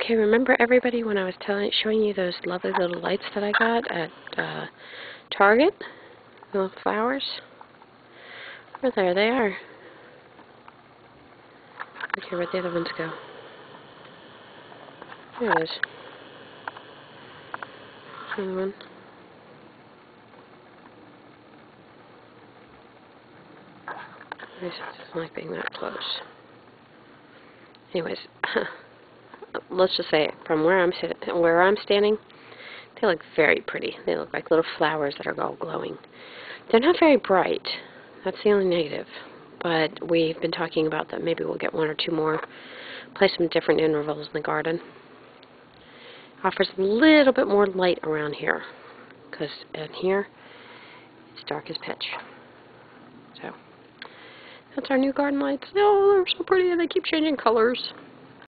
Okay, remember everybody when I was telling, showing you those lovely little lights that I got at uh, Target? The flowers? Well, there they are. Okay, where'd the other ones go? There it is. Another one. I just don't like being that close. Anyways, let's just say from where I'm where I'm standing, they look very pretty. They look like little flowers that are all glowing. They're not very bright. That's the only negative. But we've been talking about that maybe we'll get one or two more. Place them different intervals in the garden. Offers a little bit more light around here. Because in here, it's dark as pitch. So, that's our new garden lights. Oh, they're so pretty and they keep changing colors.